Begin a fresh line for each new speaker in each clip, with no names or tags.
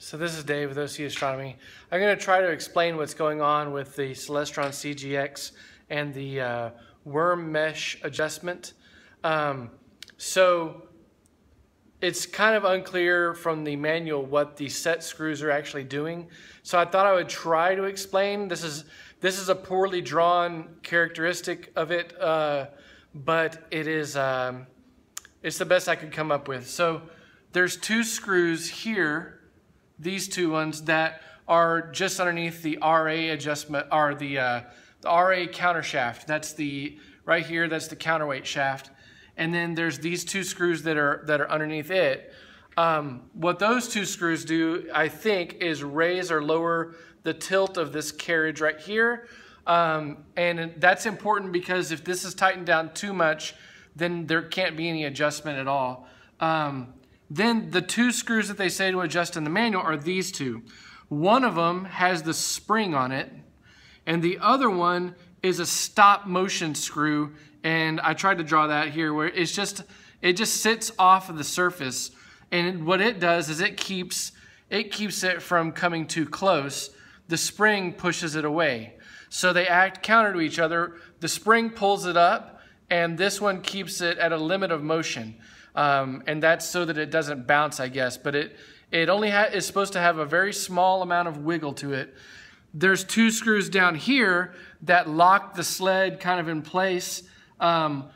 So this is Dave with OC Astronomy. I'm going to try to explain what's going on with the Celestron CGX and the uh, worm mesh adjustment. Um, so it's kind of unclear from the manual what the set screws are actually doing. So I thought I would try to explain. This is this is a poorly drawn characteristic of it, uh, but it is um, it's the best I could come up with. So there's two screws here these two ones that are just underneath the RA adjustment, or the, uh, the RA counter shaft. That's the, right here, that's the counterweight shaft. And then there's these two screws that are, that are underneath it. Um, what those two screws do, I think, is raise or lower the tilt of this carriage right here. Um, and that's important because if this is tightened down too much, then there can't be any adjustment at all. Um, then the two screws that they say to adjust in the manual are these two. One of them has the spring on it, and the other one is a stop motion screw. And I tried to draw that here where it's just, it just sits off of the surface. And what it does is it keeps, it keeps it from coming too close. The spring pushes it away. So they act counter to each other. The spring pulls it up, and this one keeps it at a limit of motion. Um, and that's so that it doesn't bounce, I guess. But it, it only is supposed to have a very small amount of wiggle to it. There's two screws down here that lock the sled kind of in place. Um,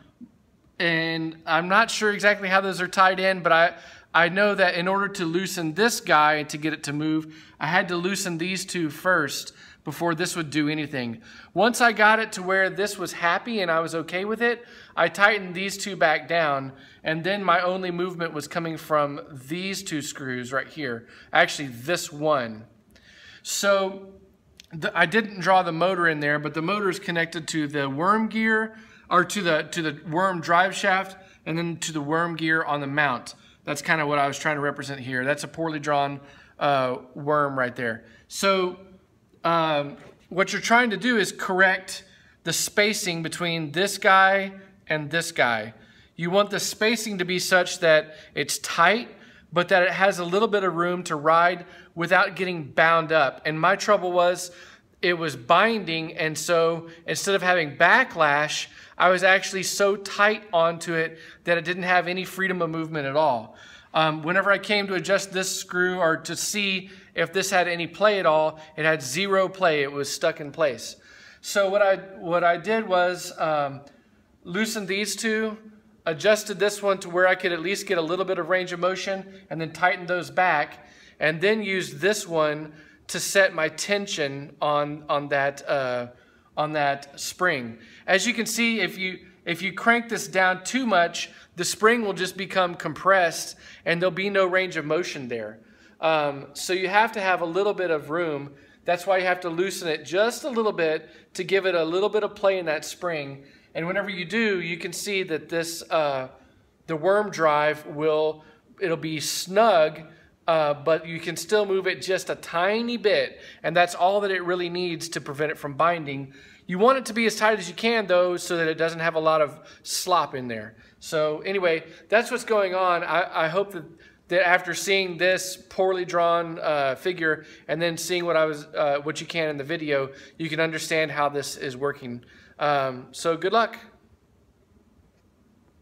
and I'm not sure exactly how those are tied in, but I, I know that in order to loosen this guy to get it to move, I had to loosen these two first before this would do anything. Once I got it to where this was happy and I was okay with it, I tightened these two back down and then my only movement was coming from these two screws right here. Actually, this one. So the, I didn't draw the motor in there, but the motor is connected to the worm gear or to the, to the worm drive shaft and then to the worm gear on the mount. That's kind of what I was trying to represent here. That's a poorly drawn uh, worm right there. So um, what you're trying to do is correct the spacing between this guy and this guy. You want the spacing to be such that it's tight, but that it has a little bit of room to ride without getting bound up. And my trouble was it was binding, and so instead of having backlash, I was actually so tight onto it that it didn't have any freedom of movement at all. Um, whenever I came to adjust this screw or to see if this had any play at all, it had zero play. It was stuck in place. So what I, what I did was um, loosen these two, adjusted this one to where I could at least get a little bit of range of motion, and then tighten those back, and then use this one to set my tension on, on, that, uh, on that spring. As you can see, if you, if you crank this down too much, the spring will just become compressed and there'll be no range of motion there. Um, so you have to have a little bit of room. That's why you have to loosen it just a little bit to give it a little bit of play in that spring. And whenever you do, you can see that this, uh, the worm drive will, it'll be snug, uh, but you can still move it just a tiny bit. And that's all that it really needs to prevent it from binding. You want it to be as tight as you can, though, so that it doesn't have a lot of slop in there. So anyway, that's what's going on. I, I hope that, that after seeing this poorly drawn uh, figure and then seeing what I was, uh, what you can in the video, you can understand how this is working. Um, so good luck.